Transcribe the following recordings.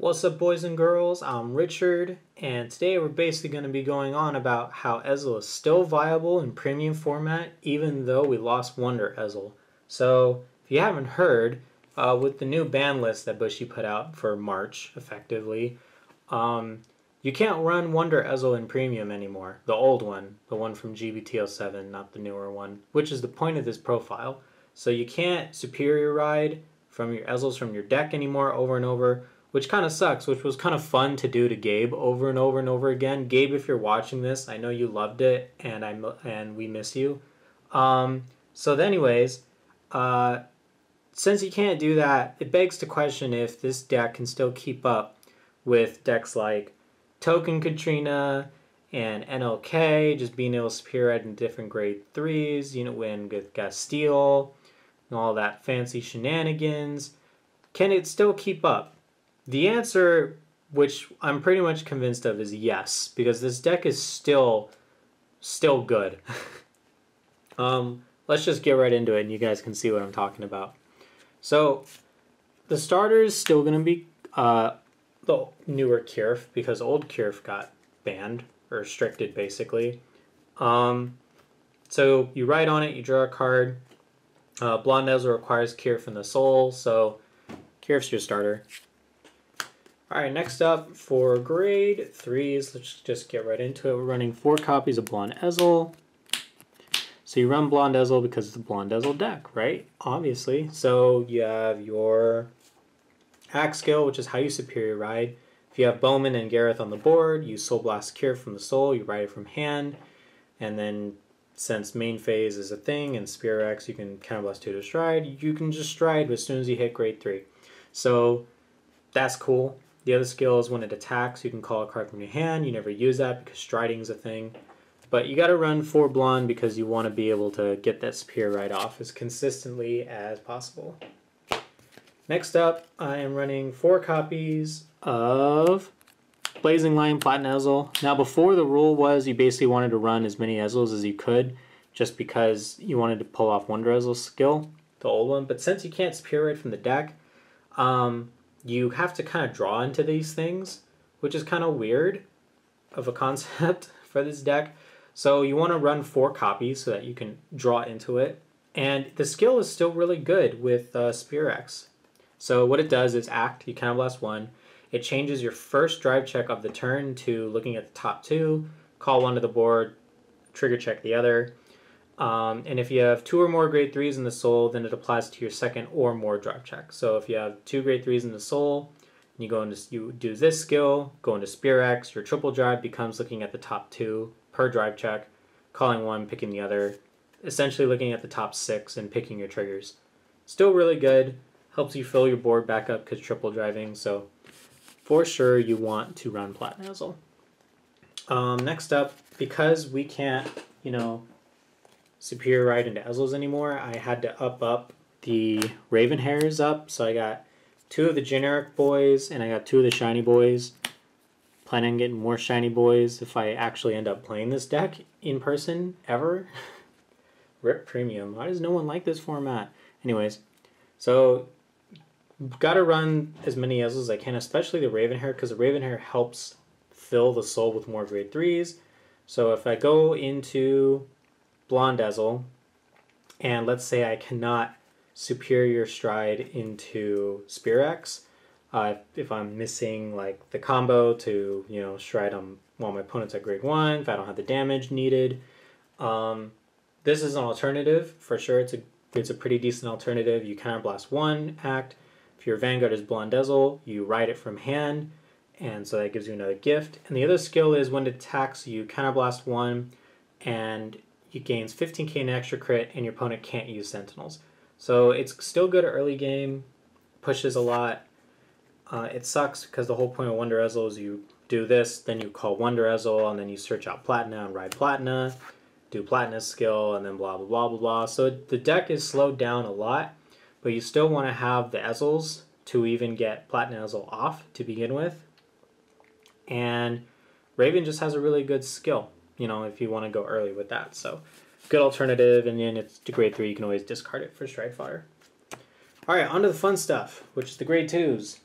What's up, boys and girls? I'm Richard, and today we're basically going to be going on about how Ezel is still viable in premium format, even though we lost Wonder Ezel. So, if you haven't heard, uh, with the new ban list that Bushy put out for March, effectively, um, you can't run Wonder Ezel in premium anymore. The old one, the one from GBT07, not the newer one, which is the point of this profile. So you can't superior ride from your Ezels from your deck anymore over and over which kind of sucks, which was kind of fun to do to Gabe over and over and over again. Gabe, if you're watching this, I know you loved it, and I and we miss you. Um, so, anyways, uh, since you can't do that, it begs to question if this deck can still keep up with decks like Token Katrina and NLK, just being able to spear in different grade threes, you know, win with Gasteel and all that fancy shenanigans. Can it still keep up? The answer, which I'm pretty much convinced of, is yes, because this deck is still still good. um, let's just get right into it, and you guys can see what I'm talking about. So, the starter is still going to be uh, the newer Kirf because old Kirf got banned or restricted, basically. Um, so you write on it, you draw a card. Uh, Blonde Ezel requires Kirf in the soul, so Kirf's your starter. All right, next up for grade threes, let's just get right into it. We're running four copies of Blonde Ezel. So you run Blonde Ezel because it's a Blonde Ezel deck, right? Obviously. So you have your hack skill, which is how you superior ride. If you have Bowman and Gareth on the board, you Soul Blast Cure from the Soul, you ride it from hand, and then since main phase is a thing and Spear X you can counterblast two to stride, you can just stride as soon as you hit grade three. So that's cool. The other skill is when it attacks, you can call a card from your hand. You never use that because striding is a thing. But you got to run four blonde because you want to be able to get that spear right off as consistently as possible. Next up, I am running four copies of Blazing Lion Platinum Ezel. Now, before the rule was you basically wanted to run as many Ezels as you could just because you wanted to pull off Wonder Ezel skill, the old one. But since you can't spear right from the deck, um, you have to kind of draw into these things, which is kind of weird of a concept for this deck. So you want to run four copies so that you can draw into it. And the skill is still really good with uh, Spear X. So what it does is act, you counterblast one. It changes your first drive check of the turn to looking at the top two, call one to the board, trigger check the other. Um, and if you have two or more grade threes in the soul, then it applies to your second or more drive check. So if you have two grade threes in the soul, you go into you do this skill, go into Spear X, your triple drive becomes looking at the top two per drive check, calling one, picking the other, essentially looking at the top six and picking your triggers. Still really good, helps you fill your board back up because triple driving. So for sure you want to run Platinum Um, next up, because we can't, you know, Superior Ride into Ezels anymore, I had to up up the Raven hairs up. So I got two of the generic boys and I got two of the shiny boys. Planning on getting more shiny boys if I actually end up playing this deck in person ever. Rip Premium. Why does no one like this format? Anyways, so got to run as many Ezels as I can, especially the Raven hair, because the Raven hair helps fill the soul with more grade 3s. So if I go into Blonde Ezel, and let's say I cannot superior stride into Spear uh, if I'm missing like the combo to you know stride on while my opponent's at grade one, if I don't have the damage needed, um, this is an alternative for sure. It's a it's a pretty decent alternative. You counterblast one act. If your Vanguard is Blonde Ezel, you ride it from hand, and so that gives you another gift. And the other skill is when it attacks, you counterblast one, and it gains 15k in extra crit, and your opponent can't use Sentinels. So it's still good early game, pushes a lot. Uh, it sucks because the whole point of Wonder Ezel is you do this, then you call Wonder Ezel, and then you search out Platina and ride Platina, do Platina skill, and then blah blah blah blah blah. So the deck is slowed down a lot, but you still want to have the Ezels to even get Platina Ezel off to begin with. And Raven just has a really good skill you know, if you want to go early with that. So good alternative, and then it's to grade three, you can always discard it for Strike Fire. All right, on to the fun stuff, which is the grade twos.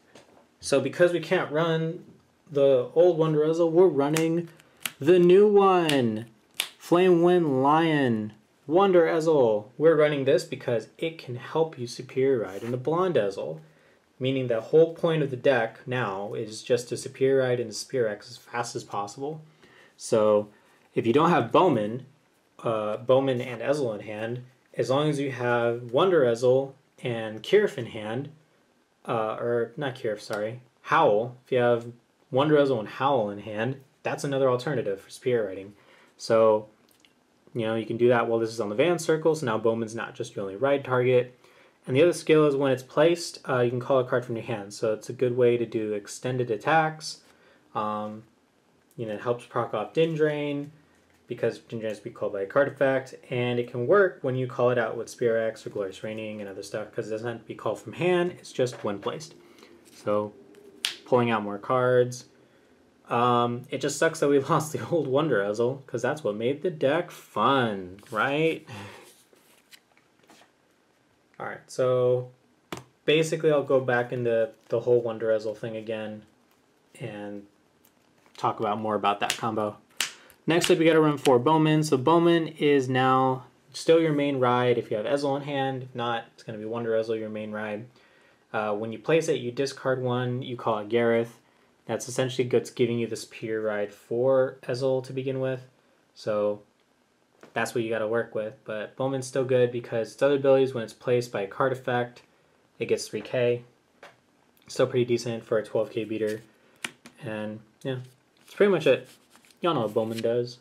So because we can't run the old Wonder Ezel, we're running the new one. Flame Wind Lion Wonder Ezel. We're running this because it can help you superior ride in a Blonde Ezel. Meaning the whole point of the deck now is just to superior ride into Spear X as fast as possible. So if you don't have Bowman, uh, Bowman and Ezel in hand, as long as you have Wonder Ezel and Kirif in hand, uh, or not Kirif, sorry, Howl, if you have Wonder Ezel and Howl in hand, that's another alternative for spear riding. So, you know, you can do that while this is on the van circle, so now Bowman's not just your only ride target. And the other skill is when it's placed, uh, you can call a card from your hand. So it's a good way to do extended attacks. Um, you know, it helps proc off Din Drain because Dindrain is be called by a card effect, and it can work when you call it out with Spear X or Glorious Reigning and other stuff because it doesn't have to be called from hand, it's just when placed. So pulling out more cards. Um, it just sucks that we lost the old Wonder Ezel because that's what made the deck fun, right? Alright, so basically I'll go back into the whole Wonder Ezel thing again and talk about more about that combo. Next up, we got to run four Bowman. So Bowman is now still your main ride if you have Ezel in hand. If not, it's going to be Wonder Ezel, your main ride. Uh, when you place it, you discard one, you call it Gareth. That's essentially what's giving you this pure ride for Ezel to begin with. So that's what you got to work with. But Bowman's still good because its other abilities, when it's placed by a card effect, it gets 3k. Still pretty decent for a 12k beater. And yeah, that's pretty much it. Y'all know what Bowman does.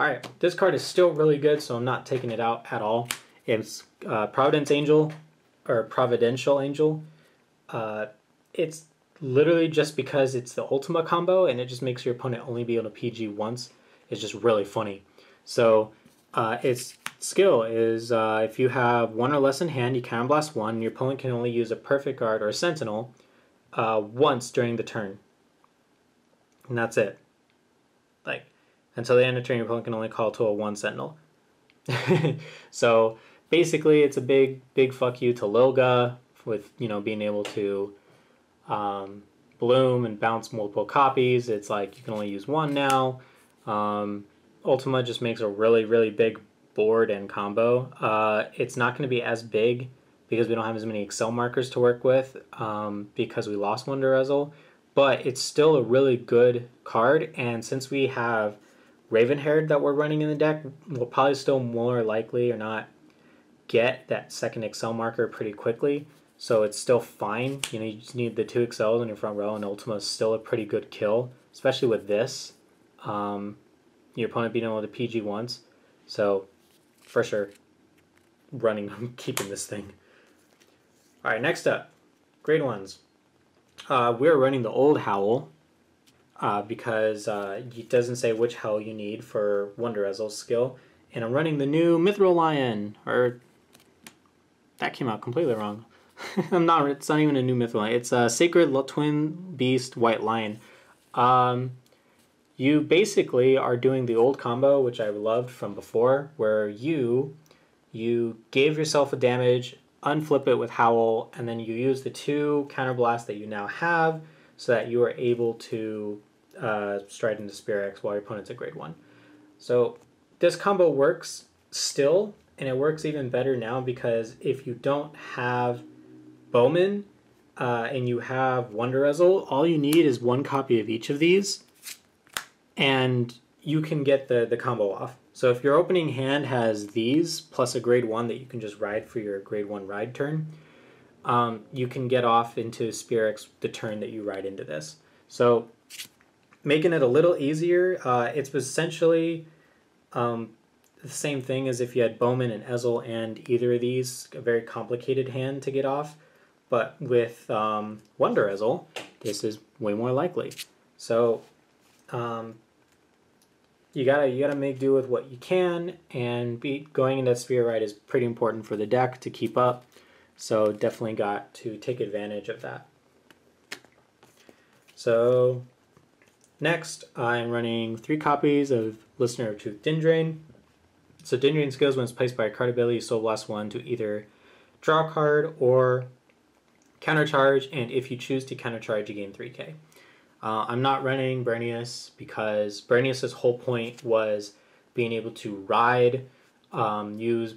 Alright, this card is still really good, so I'm not taking it out at all. It's uh, Providence Angel, or Providential Angel. Uh, it's literally just because it's the Ultima combo, and it just makes your opponent only be able to PG once. It's just really funny. So, uh, its skill is uh, if you have one or less in hand, you can blast one, and your opponent can only use a Perfect Guard or a Sentinel uh, once during the turn. And that's it. Until the end of turn, your opponent can only call to a one Sentinel. so basically, it's a big, big fuck you to Lilga with you know being able to um, bloom and bounce multiple copies. It's like you can only use one now. Um, Ultima just makes a really, really big board and combo. Uh, it's not going to be as big because we don't have as many Excel markers to work with um, because we lost Wonder Ezel but it's still a really good card. And since we have Ravenhaired that we're running in the deck, we'll probably still more likely or not get that second Excel marker pretty quickly. So it's still fine. You know, you just need the two Excels in your front row, and Ultima is still a pretty good kill, especially with this. Um, your opponent being able to PG once. So, for sure, running, I'm keeping this thing. All right, next up, grade ones. Uh, we're running the old Howl uh, because uh, it doesn't say which Howl you need for Wonder Ezel's skill. And I'm running the new Mithril Lion, or that came out completely wrong. I'm not. It's not even a new Mithril Lion. It's a Sacred Twin Beast White Lion. Um, you basically are doing the old combo, which I loved from before, where you you gave yourself a damage unflip it with Howl, and then you use the two counterblast that you now have so that you are able to uh, stride into Spear X while your opponent's at grade 1. So this combo works still, and it works even better now because if you don't have Bowman uh, and you have Wonder all you need is one copy of each of these, and you can get the, the combo off. So if your opening hand has these plus a grade one that you can just ride for your grade one ride turn, um, you can get off into Spear X the turn that you ride into this. So making it a little easier, uh, it's essentially um, the same thing as if you had Bowman and Ezel and either of these, a very complicated hand to get off. But with um, Wonder Ezel, this is way more likely. So um, you gotta you gotta make do with what you can, and be going into Sphere Ride is pretty important for the deck to keep up. So definitely got to take advantage of that. So next, I'm running three copies of Listener to Dindrain. So Dindrain skills when it's placed by a card ability, so blast one to either draw a card or countercharge, and if you choose to countercharge, you gain 3k. Uh, I'm not running Brenius because Brenius's whole point was being able to ride, um, use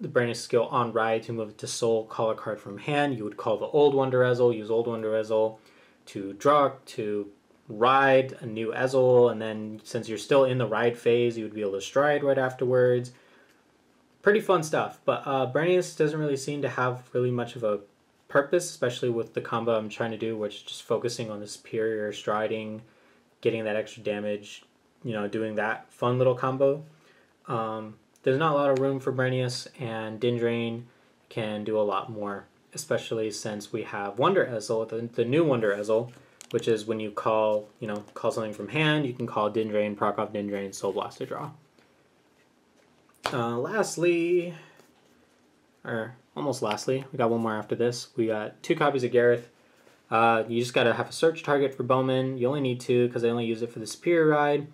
the Brenius skill on ride to move to soul, call a card from hand. You would call the old Wonder use old Wonder to draw, to ride a new Ezel, and then since you're still in the ride phase, you would be able to stride right afterwards. Pretty fun stuff, but uh, Brenius doesn't really seem to have really much of a purpose, especially with the combo I'm trying to do, which is just focusing on the superior striding, getting that extra damage, you know, doing that fun little combo. Um, there's not a lot of room for Brenius, and Dindrain can do a lot more, especially since we have Wonder Ezel, the, the new Wonder Ezel, which is when you call, you know, call something from hand, you can call Dindrain, proc off Dindrain, Soul Blast to draw. Uh, lastly, or almost lastly, we got one more after this. We got two copies of Gareth. Uh, you just got to have a search target for Bowman. You only need two because I only use it for the Superior Ride.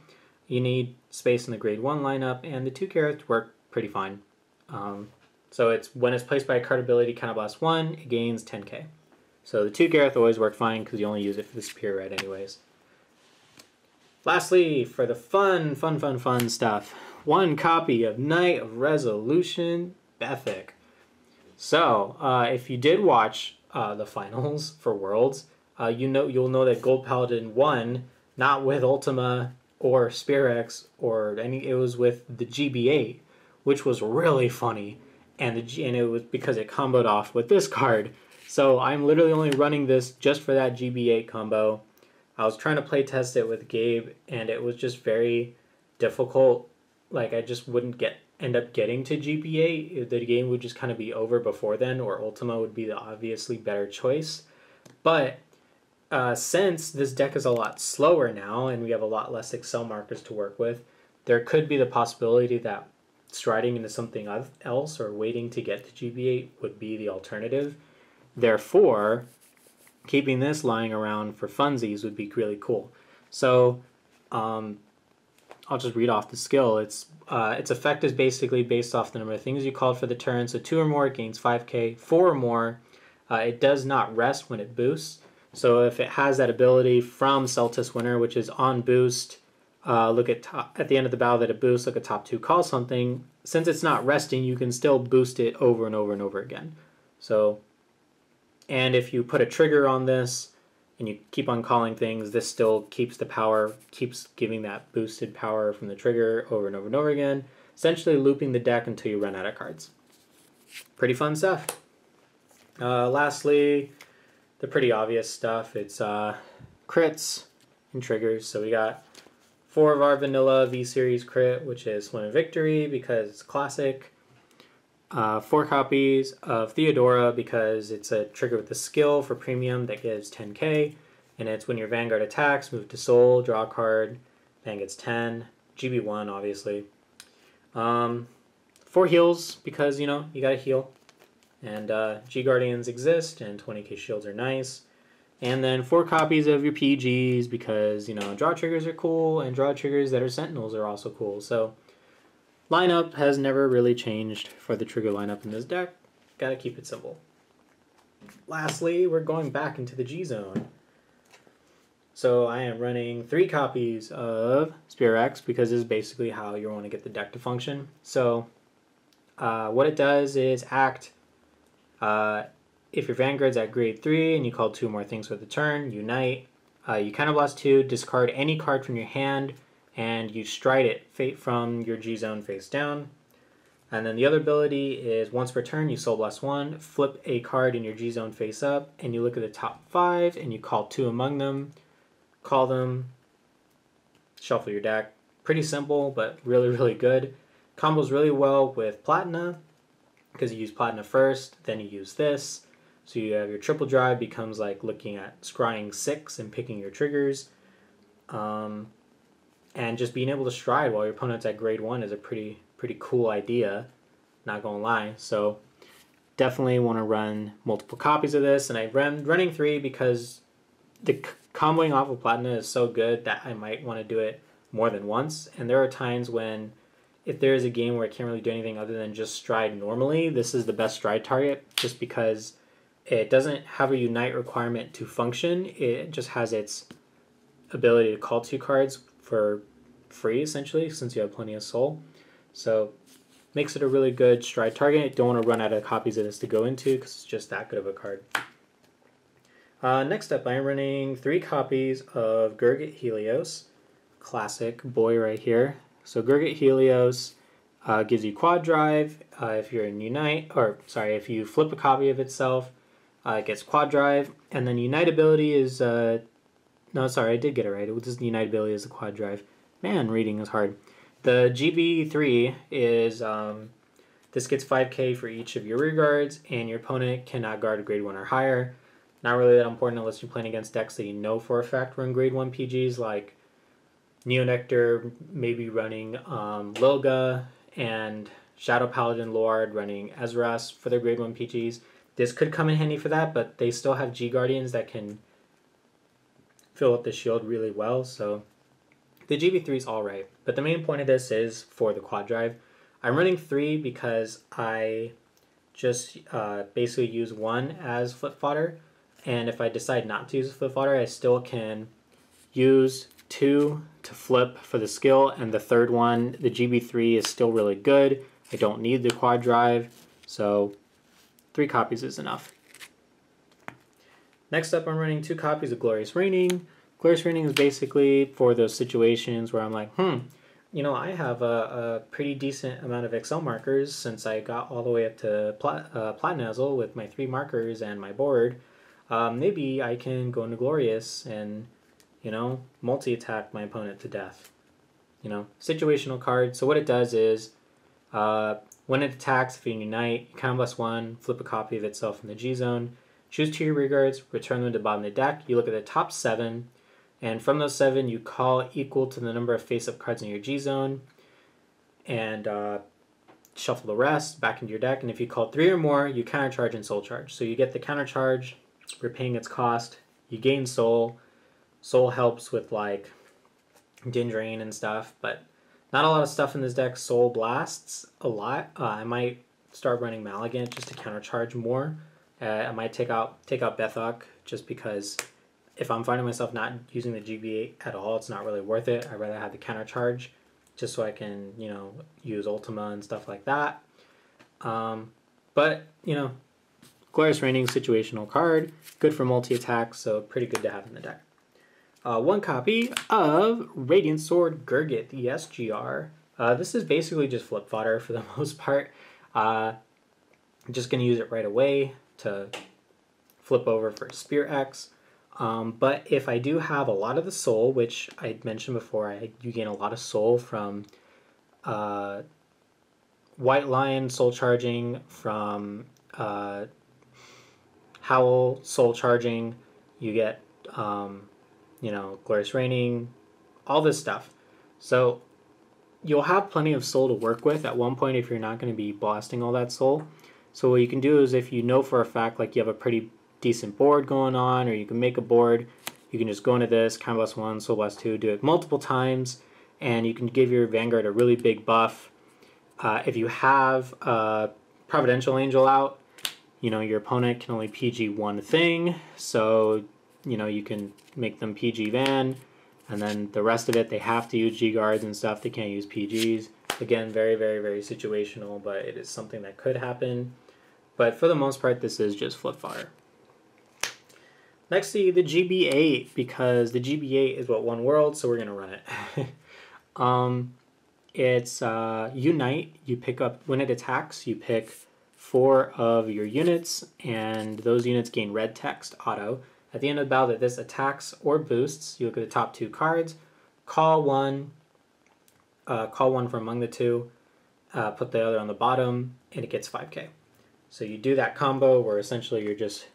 You need space in the grade 1 lineup, and the two Gareth work pretty fine. Um, so it's when it's placed by a card ability Counterblast 1, it gains 10k. So the two Gareth always work fine because you only use it for the Superior Ride anyways. Lastly, for the fun, fun, fun, fun stuff, one copy of Knight of Resolution Bethok. So, uh, if you did watch uh, the finals for Worlds, uh, you know you'll know that Gold Paladin won not with Ultima or Spear X or any. It was with the GB8, which was really funny, and the and it was because it comboed off with this card. So I'm literally only running this just for that GB8 combo. I was trying to play test it with Gabe, and it was just very difficult. Like I just wouldn't get end up getting to GB8. The game would just kind of be over before then, or Ultima would be the obviously better choice. But uh, since this deck is a lot slower now and we have a lot less Excel markers to work with, there could be the possibility that striding into something else or waiting to get to GB8 would be the alternative. Therefore, keeping this lying around for funsies would be really cool. So, um, I'll just read off the skill. It's uh, its effect is basically based off the number of things you called for the turn. So two or more, it gains 5k. Four or more, uh, it does not rest when it boosts. So if it has that ability from Celtis Winter, which is on boost, uh, look at top, at the end of the battle that it boosts, look at top two, call something. Since it's not resting, you can still boost it over and over and over again. So, and if you put a trigger on this and you keep on calling things, this still keeps the power, keeps giving that boosted power from the trigger over and over and over again, essentially looping the deck until you run out of cards. Pretty fun stuff. Uh, lastly, the pretty obvious stuff. It's uh, crits and triggers. So we got four of our vanilla V series crit, which is Win Victory because it's classic. Uh, four copies of Theodora because it's a trigger with the skill for premium that gives 10k. And it's when your Vanguard attacks, move to Soul, draw a card, then gets 10. GB1, obviously. Um, four heals because, you know, you gotta heal. And uh, G Guardians exist, and 20k shields are nice. And then four copies of your PGs because, you know, draw triggers are cool, and draw triggers that are Sentinels are also cool. So, lineup has never really changed for the trigger lineup in this deck. Gotta keep it simple. Lastly, we're going back into the G zone. So I am running three copies of Spear X because this is basically how you want to get the deck to function. So uh, what it does is act uh, if your Vanguard's at grade 3 and you call two more things with a turn, Unite, uh, you counterblast 2, discard any card from your hand, and you stride it from your G zone face down. And then the other ability is once per turn, you Soul Blast 1, flip a card in your G zone face up, and you look at the top 5, and you call two among them, call them, shuffle your deck. Pretty simple, but really, really good. Combos really well with Platina, because you use Platina first, then you use this. So you have your triple drive becomes like looking at scrying six and picking your triggers. Um, and just being able to stride while your opponent's at grade one is a pretty pretty cool idea. Not gonna lie. So definitely want to run multiple copies of this, and I ran running three because the comboing off of Platina is so good that I might want to do it more than once. And there are times when if there is a game where I can't really do anything other than just stride normally, this is the best stride target just because It doesn't have a unite requirement to function. It just has its ability to call two cards for free essentially since you have plenty of soul. So makes it a really good stride target. Don't want to run out of copies of this to go into because it's just that good of a card. Uh, next up, I'm running three copies of Gurgit Helios, classic boy right here. So Gurgit Helios uh, gives you quad drive uh, if you're in Unite, or sorry, if you flip a copy of itself, uh, it gets quad drive, and then Unite ability is uh, no, sorry, I did get it right. It was the Unite ability is a quad drive. Man, reading is hard. The GB3 is um, this gets 5k for each of your rear guards, and your opponent cannot guard a grade 1 or higher. Not really that important unless you're playing against decks that you know for a fact run grade 1 PGs, like Neonectar maybe running um, Lilga, and Shadow Paladin Lord running Ezras for their grade 1 PGs. This could come in handy for that, but they still have G Guardians that can fill up the shield really well, so the GB3 is alright. But the main point of this is for the quad drive. I'm running three because I just uh, basically use one as flip fodder, and if I decide not to use flip fodder, I still can use two to flip for the skill, and the third one, the GB3, is still really good. I don't need the quad drive, so three copies is enough. Next up, I'm running two copies of Glorious Reigning. Glorious Reigning is basically for those situations where I'm like, hmm, you know, I have a, a pretty decent amount of Excel markers since I got all the way up to plat, uh, Platina Ezel with my three markers and my board. Um, maybe I can go into Glorious and, you know, multi-attack my opponent to death. You know, situational card. So what it does is, uh, when it attacks, if you unite, you count plus one, flip a copy of itself in the G zone, choose two rearguards, return them to the bottom of the deck. You look at the top seven, and from those seven, you call equal to the number of face-up cards in your G zone, and uh, shuffle the rest back into your deck. And if you call three or more, you countercharge and soul charge. So you get the countercharge, repaying its cost. You gain soul. Soul helps with like Din Drain and stuff, but not a lot of stuff in this deck. Soul blasts a lot. Uh, I might start running Maligant just to countercharge more. Uh, I might take out take out Bethok just because if I'm finding myself not using the GB8 at all, it's not really worth it. I'd rather have the counter charge just so I can, you know, use Ultima and stuff like that. Um, but, you know, Glorious Reigning situational card, good for multi-attack, so pretty good to have in the deck. Uh, one copy of Radiant Sword Gurgit, the SGR. Uh, this is basically just flip fodder for the most part. Uh, I'm just going to use it right away to flip over for Spear X. Um, but if I do have a lot of the soul, which I mentioned before, I, you gain a lot of soul from uh, White Lion soul charging, from uh, Howl soul charging, you get, um, you know, Glorious Reigning, all this stuff. So you'll have plenty of soul to work with at one point if you're not going to be blasting all that soul. So what you can do is if you know for a fact like you have a pretty decent board going on, or you can make a board. You can just go into this, Blast 1, Soul Blast 2, do it multiple times, and you can give your Vanguard a really big buff. Uh, if you have a Providential Angel out, you know, your opponent can only PG one thing, so, you know, you can make them PG Van, and then the rest of it, they have to use G guards and stuff, they can't use PGs. Again, very, very, very situational, but it is something that could happen. But for the most part, this is just flip fodder. Next to the GB8 because the GB8 is what won world, so we're gonna run it. um, it's uh, Unite. You pick up when it attacks. You pick four of your units, and those units gain red text auto. At the end of the battle, that this attacks or boosts, you look at the top two cards, call one, uh, call one from among the two, uh, put the other on the bottom, and it gets 5k. So you do that combo where essentially you're just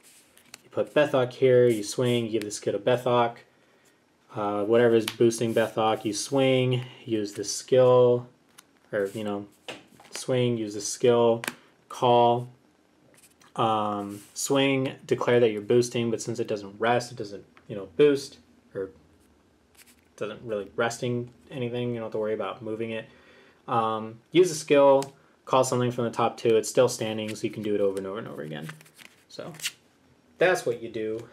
put Bethok here, you swing, give the skill to Bethok. Uh, whatever is boosting Bethok, you swing, use the skill, or, you know, swing, use the skill, call, um, swing, declare that you're boosting, but since it doesn't rest, it doesn't, you know, boost, or doesn't really resting anything, you don't have to worry about moving it. Um, use a skill, call something from the top two, it's still standing, so you can do it over and over and over again. So that's what you do.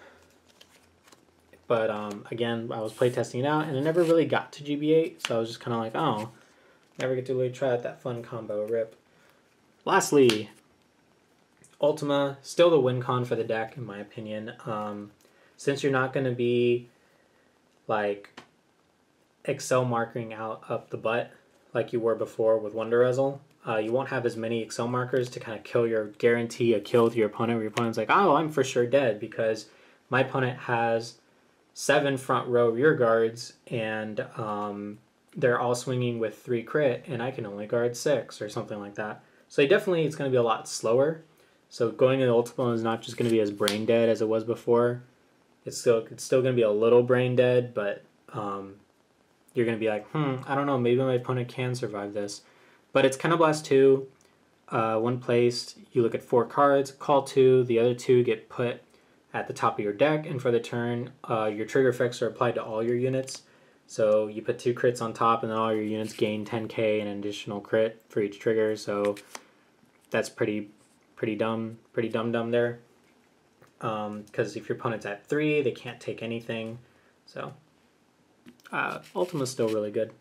But um, again, I was playtesting it out, and I never really got to GB8, so I was just kind of like, oh, never get to really try out that fun combo rip. Lastly, Ultima, still the win con for the deck, in my opinion. Um, since you're not going to be like Excel marking out up the butt like you were before with Wonder Ezel, uh, you won't have as many Excel markers to kind of kill your guarantee a kill to your opponent. Where your opponent's like, oh, I'm for sure dead because my opponent has seven front row rear guards and um, they're all swinging with three crit and I can only guard six or something like that. So definitely it's going to be a lot slower. So going into ultimate is not just going to be as brain dead as it was before. It's still it's still going to be a little brain dead, but um, you're going to be like, hmm, I don't know, maybe my opponent can survive this. But it's kind of blast two, uh, one placed. You look at four cards, call two. The other two get put at the top of your deck, and for the turn, uh, your trigger effects are applied to all your units. So you put two crits on top, and then all your units gain 10k and an additional crit for each trigger. So that's pretty, pretty dumb, pretty dumb dumb there. Because um, if your opponent's at three, they can't take anything. So uh, Ultima's still really good.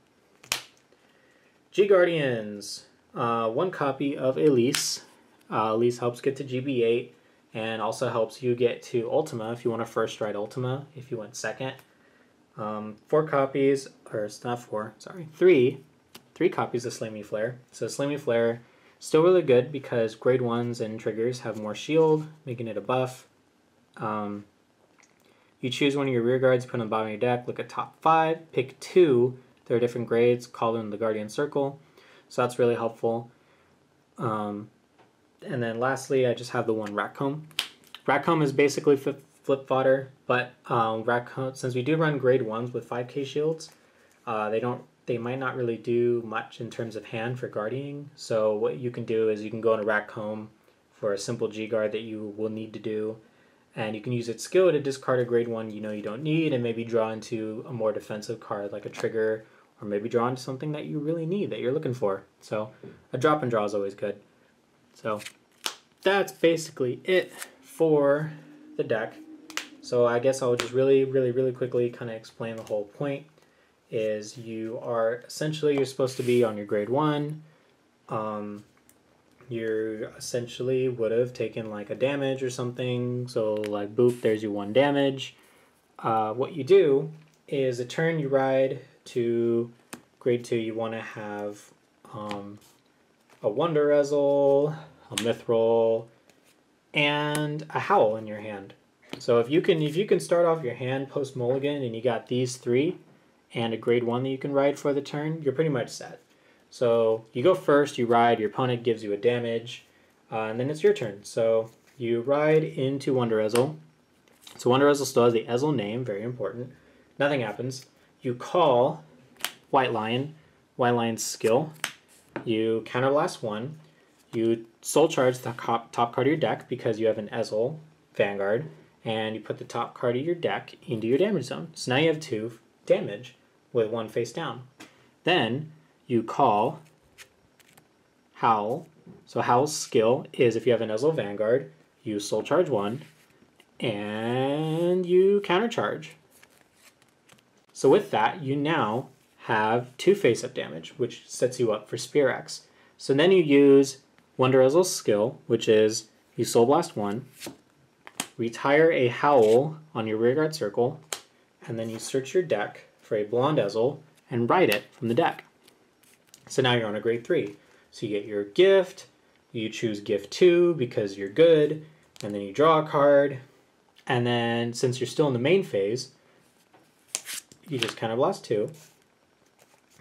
G Guardians, uh, one copy of Elise. Uh, Elise helps get to GB8 and also helps you get to Ultima if you want to first ride Ultima, if you went second. Um, four copies, or it's not four, sorry, three, three copies of Slay Me Flare. So Slay Me Flare, still really good because grade ones and triggers have more shield, making it a buff. Um, you choose one of your rear guards, put on the bottom of your deck, look at top five, pick two. There are different grades, call them the Guardian Circle. So that's really helpful. Um, and then lastly, I just have the one rack comb. Rack comb is basically flip, flip fodder, but um, comb since we do run grade ones with 5k shields, uh, they don't they might not really do much in terms of hand for guarding. So what you can do is you can go on a rack Ratcomb for a simple G guard that you will need to do, and you can use its skill to discard a grade one you know you don't need, and maybe draw into a more defensive card like a trigger, or maybe draw into something that you really need that you're looking for. So a drop and draw is always good. So that's basically it for the deck. So I guess I'll just really, really, really quickly kind of explain the whole point. Is you are essentially you're supposed to be on your grade one. Um, you essentially would have taken like a damage or something. So like boop, there's your one damage. Uh, what you do is a turn you ride to grade two. You want to have um, a Wonder Ezel, a Mithril, and a Howl in your hand. So if you can if you can start off your hand post mulligan and you got these three and a grade one that you can ride for the turn, you're pretty much set. So you go first, you ride, your opponent gives you a damage, uh, and then it's your turn. So you ride into Wonder Ezel. So Wonder Ezel still has the Ezel name, very important. Nothing happens. You call White Lion, White Lion's skill. You counterblast one. You soul charge the top card of your deck because you have an Ezel Vanguard, and you put the top card of your deck into your damage zone. So now you have two damage with one face down. Then you call Howl. So Howl's skill is if you have an Ezel Vanguard, you soul charge one, and you countercharge. So with that, you now have two face-up damage, which sets you up for Spear X. So then you use Wonder Ezel's skill, which is you Soul Blast 1, retire a Howl on your rearguard circle, and then you search your deck for a Blonde Ezel and write it from the deck. So now you're on a grade 3. So you get your gift, you choose gift 2 because you're good, and then you draw a card, and then since you're still in the main phase, you just counterblast 2,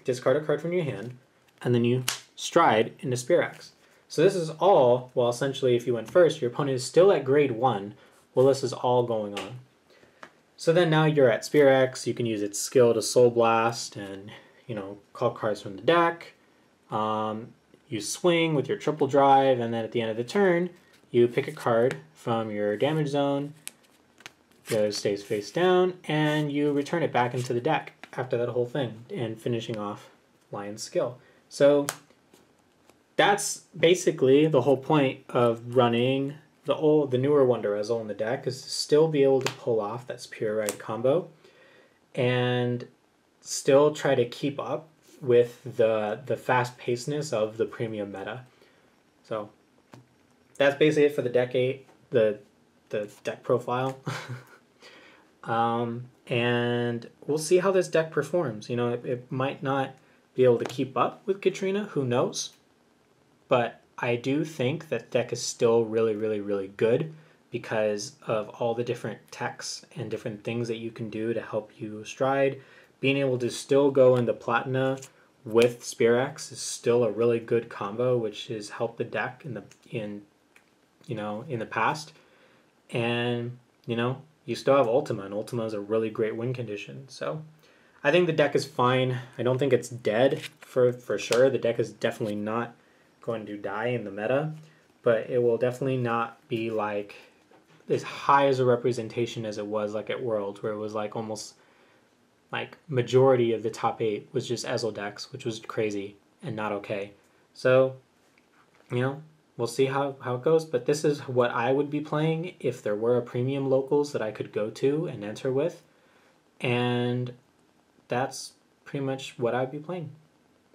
discard a card from your hand, and then you stride into Spear X. So this is all, well, essentially, if you went first, your opponent is still at grade 1 while this is all going on. So then now you're at Spear X, you can use its skill to Soul Blast and, you know, call cards from the deck. Um, you swing with your triple drive, and then at the end of the turn, you pick a card from your damage zone, it stays face down, and you return it back into the deck after that whole thing, and finishing off Lion's skill. So that's basically the whole point of running the old, the newer Wonder Ezel in the deck is to still be able to pull off that Spirit Ride combo, and still try to keep up with the the fast pacedness of the premium meta. So that's basically it for the deck eight, the the deck profile. um, and we'll see how this deck performs. You know, it, it might not be able to keep up with Katrina, who knows? But I do think that deck is still really, really, really good because of all the different techs and different things that you can do to help you stride. Being able to still go into Platina with Spear X is still a really good combo, which has helped the deck in the in you know in the past. And you know you still have Ultima, and Ultima is a really great win condition. So I think the deck is fine. I don't think it's dead for for sure. The deck is definitely not going to die in the meta, but it will definitely not be like as high as a representation as it was like at Worlds, where it was like almost like majority of the top eight was just Ezel decks, which was crazy and not okay. So, you know, we'll see how, how it goes. But this is what I would be playing if there were a premium locals that I could go to and enter with. And that's pretty much what I'd be playing.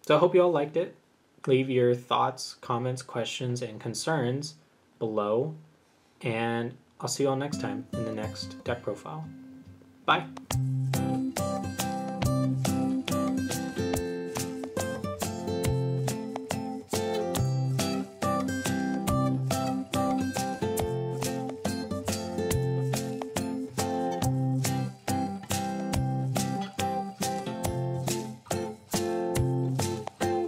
So I hope you all liked it. Leave your thoughts, comments, questions, and concerns below. And I'll see you all next time in the next deck profile. Bye.